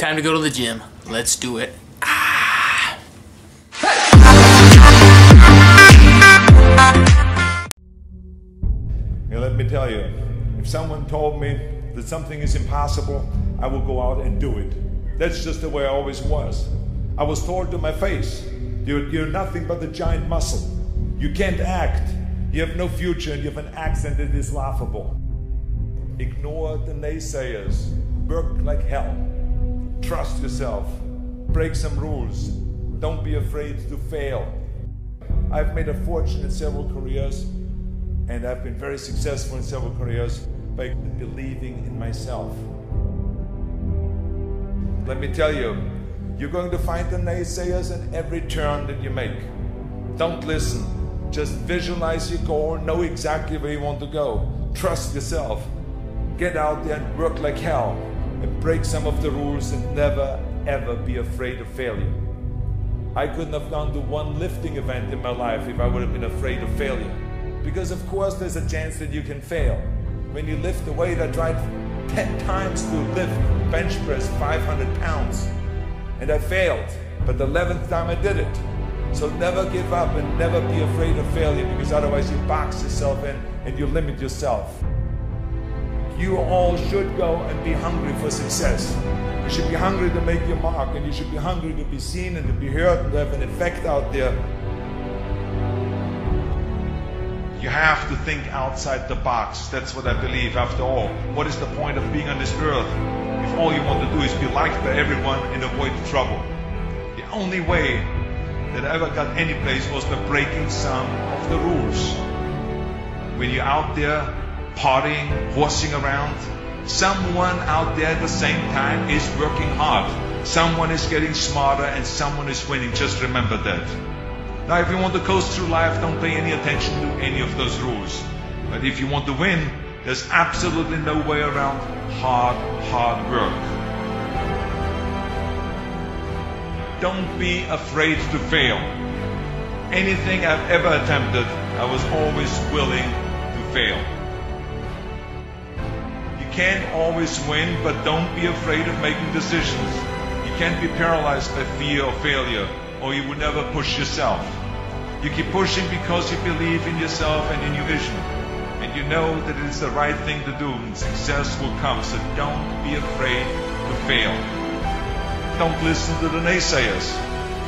Time to go to the gym. Let's do it. Now, let me tell you, if someone told me that something is impossible, I will go out and do it. That's just the way I always was. I was told to my face, you're, you're nothing but a giant muscle. You can't act. You have no future and you have an accent that is laughable. Ignore the naysayers. Work like hell. Trust yourself. Break some rules. Don't be afraid to fail. I've made a fortune in several careers and I've been very successful in several careers by believing in myself. Let me tell you, you're going to find the naysayers in every turn that you make. Don't listen. Just visualize your goal, know exactly where you want to go. Trust yourself. Get out there and work like hell and break some of the rules and never ever be afraid of failure. I couldn't have gone to one lifting event in my life if I would have been afraid of failure. Because of course there's a chance that you can fail. When you lift the weight, I tried 10 times to lift bench press 500 pounds. And I failed. But the 11th time I did it. So never give up and never be afraid of failure because otherwise you box yourself in and you limit yourself. You all should go and be hungry for success. You should be hungry to make your mark and you should be hungry to be seen and to be heard and to have an effect out there. You have to think outside the box. That's what I believe after all. What is the point of being on this earth if all you want to do is be liked by everyone and avoid trouble? The only way that I ever got any place was by breaking some of the rules. When you're out there partying, horsing around, someone out there at the same time is working hard. Someone is getting smarter and someone is winning. Just remember that. Now, if you want to coast through life, don't pay any attention to any of those rules. But if you want to win, there's absolutely no way around hard, hard work. Don't be afraid to fail. Anything I've ever attempted, I was always willing to fail. You can't always win, but don't be afraid of making decisions. You can't be paralyzed by fear or failure, or you will never push yourself. You keep pushing because you believe in yourself and in your vision. And you know that it is the right thing to do and success will come. So don't be afraid to fail. Don't listen to the naysayers.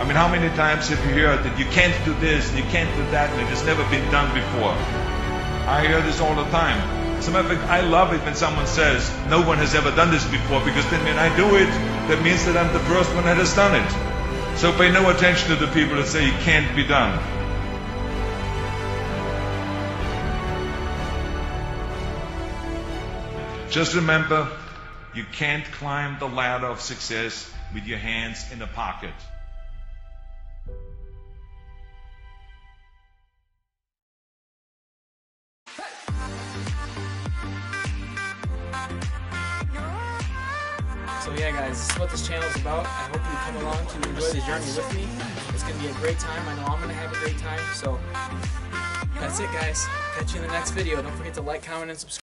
I mean, how many times have you heard that you can't do this and you can't do that and it has never been done before? I hear this all the time. As a matter of fact, I love it when someone says, no one has ever done this before because then when I do it, that means that I'm the first one that has done it. So pay no attention to the people that say it can't be done. Just remember, you can't climb the ladder of success with your hands in a pocket. So yeah, guys, this is what this channel is about. I hope you come along to enjoy the journey with me. It's gonna be a great time. I know I'm gonna have a great time. So that's it, guys. Catch you in the next video. Don't forget to like, comment, and subscribe.